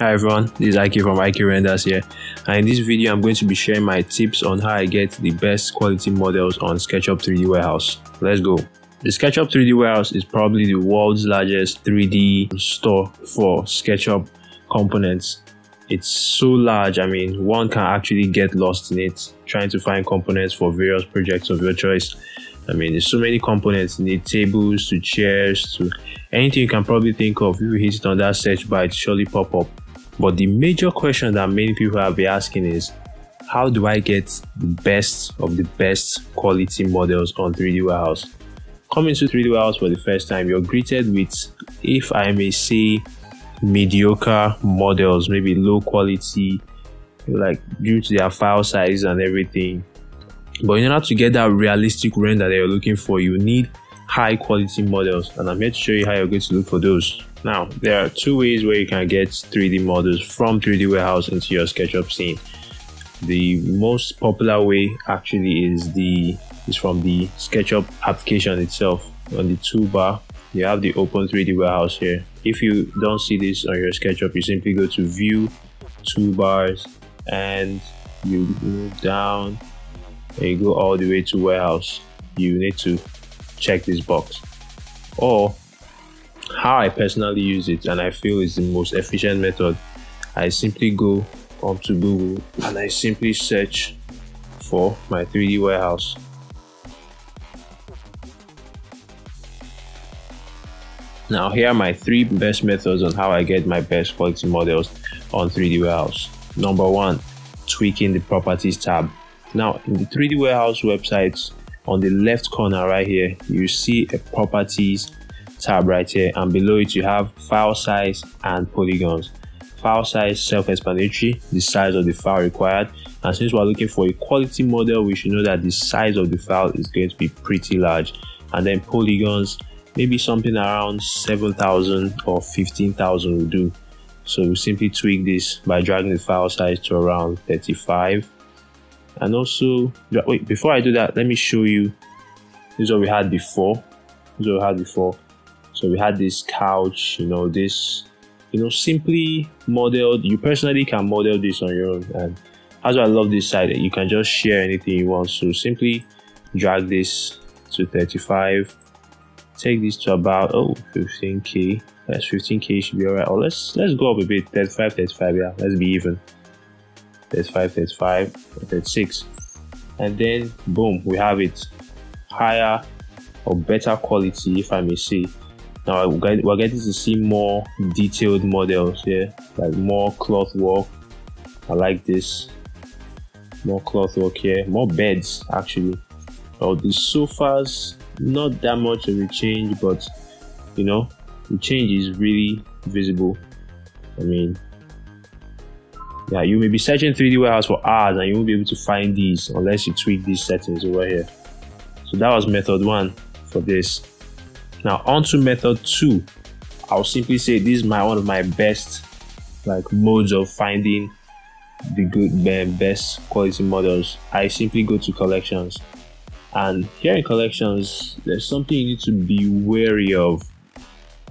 Hi everyone, this is Ike from Ike Renders here and in this video I'm going to be sharing my tips on how I get the best quality models on SketchUp 3D Warehouse. Let's go. The SketchUp 3D Warehouse is probably the world's largest 3D store for SketchUp components. It's so large, I mean, one can actually get lost in it trying to find components for various projects of your choice. I mean, there's so many components, you need tables to chairs to anything you can probably think of. If you hit it on that search bar, it surely pop up. But the major question that many people have been asking is how do I get the best of the best quality models on 3D Warehouse? Coming to 3D Warehouse for the first time, you're greeted with, if I may say, mediocre models, maybe low quality, like due to their file size and everything. But in order to get that realistic render that you're looking for, you need high quality models, and I'm here to show you how you're going to look for those. Now, there are two ways where you can get 3D models from 3D Warehouse into your SketchUp scene. The most popular way actually is the is from the SketchUp application itself. On the toolbar, you have the Open 3D Warehouse here. If you don't see this on your SketchUp, you simply go to View, Toolbars, and you move down and you go all the way to Warehouse. You need to check this box. Or how I personally use it and I feel is the most efficient method, I simply go onto Google and I simply search for my 3D warehouse. Now here are my three best methods on how I get my best quality models on 3D Warehouse. Number one, tweaking the properties tab. Now in the 3D Warehouse website, on the left corner right here, you see a properties tab right here and below it you have file size and polygons. File size self-explanatory the size of the file required. And since we're looking for a quality model we should know that the size of the file is going to be pretty large. And then polygons maybe something around 7000 or 15000 will do. So we simply tweak this by dragging the file size to around 35 and also wait before i do that let me show you. This is what we had before. This is what we had before so we had this couch, you know, this, you know, simply modeled. You personally can model this on your own. And as I love this side, you can just share anything you want. So simply drag this to 35, take this to about, oh, 15K. That's 15K should be all right. Or let's, let's go up a bit, 35, 35, yeah, let's be even. 35, 35, 36. And then boom, we have it higher or better quality, if I may say. Now we're getting to see more detailed models here, like more cloth work. I like this. More cloth work here, more beds actually. Oh, the sofas, not that much of a change, but you know, the change is really visible. I mean, yeah, you may be searching 3D warehouse for hours and you won't be able to find these unless you tweak these settings over here. So that was method one for this. Now onto method two. I'll simply say this is my one of my best like modes of finding the good best quality models. I simply go to collections. And here in collections, there's something you need to be wary of.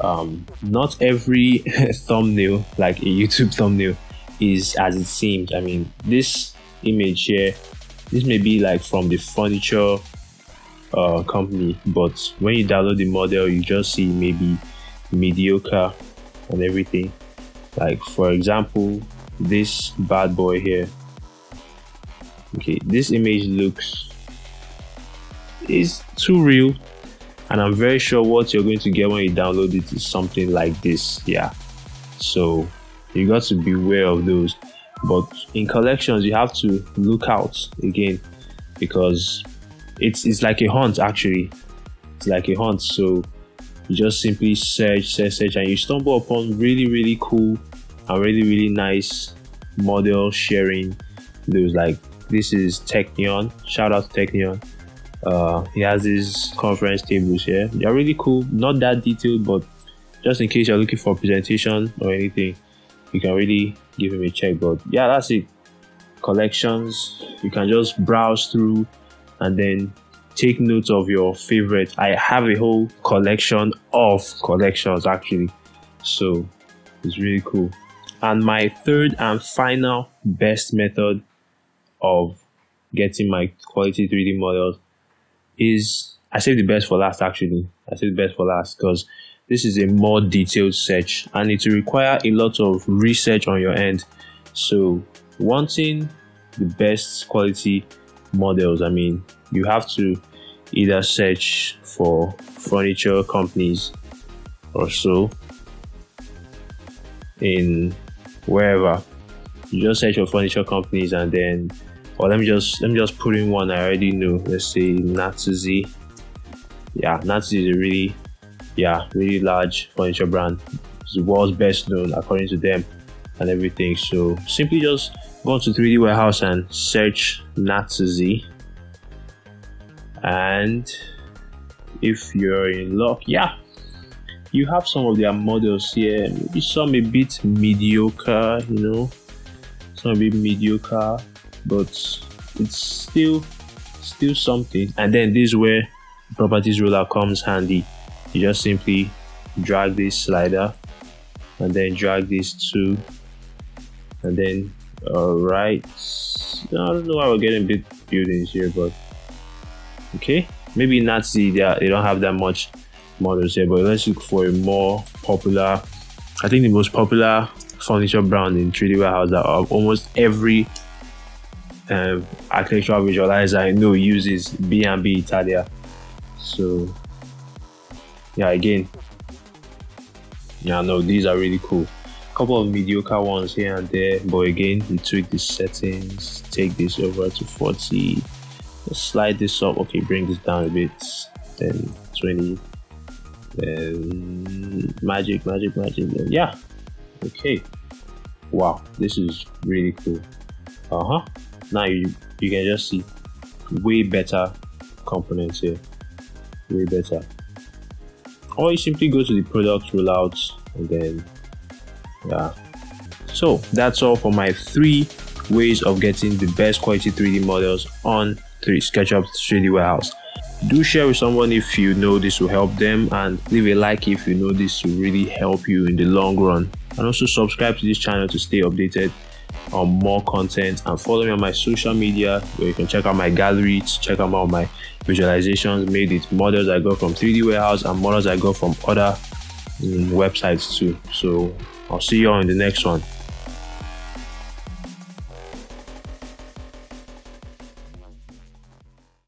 Um, not every thumbnail, like a YouTube thumbnail, is as it seems. I mean, this image here, this may be like from the furniture uh, company, but when you download the model, you just see maybe mediocre and everything. Like for example, this bad boy here. Okay, this image looks is too real, and I'm very sure what you're going to get when you download it is something like this. Yeah, so you got to beware of those. But in collections, you have to look out again because it's it's like a hunt actually. It's like a hunt. So you just simply search, search, search, and you stumble upon really, really cool and really, really nice model sharing. There's like this is Technion. Shout out to Technion. Uh, he has these conference tables here. They're really cool. Not that detailed, but just in case you're looking for a presentation or anything, you can really give him a check. But yeah, that's it. Collections. You can just browse through and then take note of your favorite. I have a whole collection of collections actually, so it's really cool. And my third and final best method of getting my quality 3D models is I save the best for last actually. I save the best for last because this is a more detailed search and it will require a lot of research on your end. So wanting the best quality models, I mean, you have to either search for furniture companies or so in wherever. You just search for furniture companies and then or let me just let me just put in one I already know. Let's say Natuzzi yeah Natuzzi is a really yeah really large furniture brand. It's the world's best known according to them and everything. So simply just go to 3d warehouse and search Natuzzi and if you're in luck yeah you have some of their models here. Maybe some a bit mediocre you know some a bit mediocre but it's still still something. And then this is where properties ruler comes handy. You just simply drag this slider and then drag these two and then all right i don't know why we're getting big buildings here but okay. Maybe not see that they don't have that much models here but let's look for a more popular i think the most popular furniture brand in 3d warehouse that almost every um, architectural visualizer i know uses b&b italia. So yeah again. Yeah no these are really cool couple of mediocre ones here and there but again we tweak the settings take this over to 40 slide this up okay bring this down a bit then 20 then magic magic magic then yeah okay wow this is really cool uh-huh now you you can just see way better components here way better or you simply go to the product rollout and then yeah. So that's all for my three ways of getting the best quality 3d models on 3 SketchUp 3d warehouse. Do share with someone if you know this will help them and leave a like if you know this will really help you in the long run. And also subscribe to this channel to stay updated on more content and follow me on my social media where you can check out my galleries check out all my visualizations made with models i got from 3d warehouse and models i got from other um, websites too. So i'll see you all in the next one